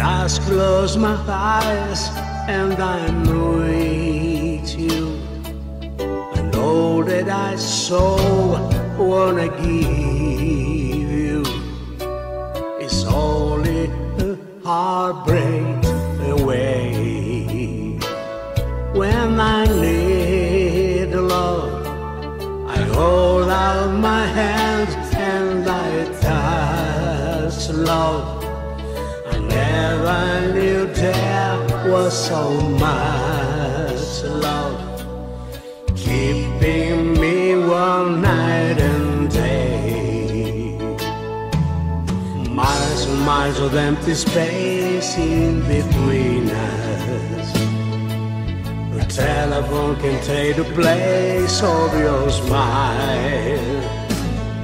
just close my eyes and I'm with you. And all that I so wanna give you is only a heartbreak away. When I need love, I hold out my hands and I touch love. Knew there was so much love keeping me one night and day. Miles and miles of empty space in between us. The telephone can take the place of your smile.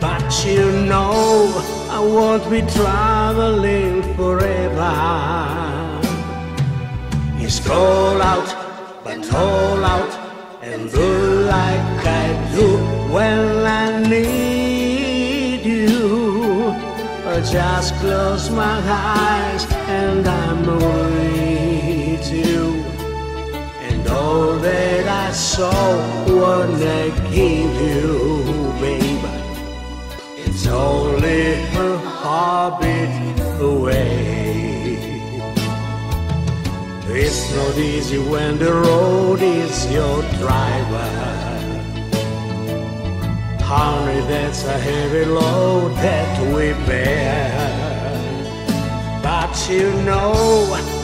But you know I won't be traveling forever. It's cold out, but hold out and do like I do when I need you. I just close my eyes and I'm with you. And all that I saw, wanna give you, baby, it's only It's not easy when the road is your driver. Honey, that's a heavy load that we bear. But you know,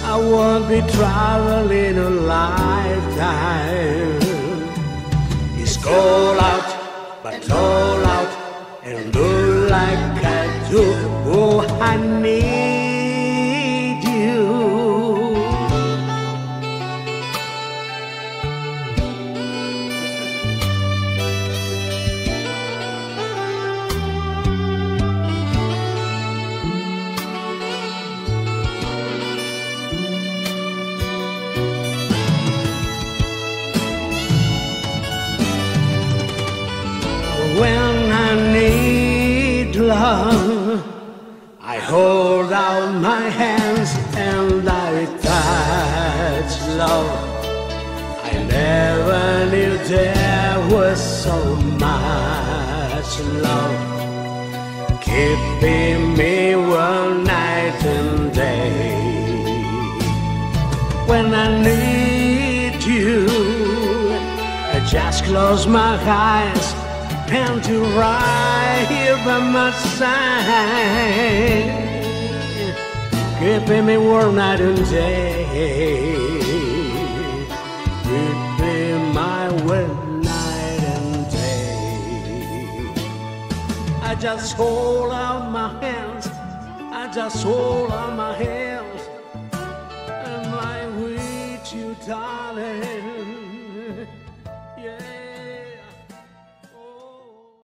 I won't be traveling a lifetime. It's cold out, but all out, and do like I do. Oh, I need love. I hold out my hands and I touch love. I never knew there was so much love keeping me one night and day. When I need you, I just close my eyes and you right here by my side, keeping me warm night and day, keeping my warm night and day. I just hold out my hands, I just hold out my hands, and I with you, darling.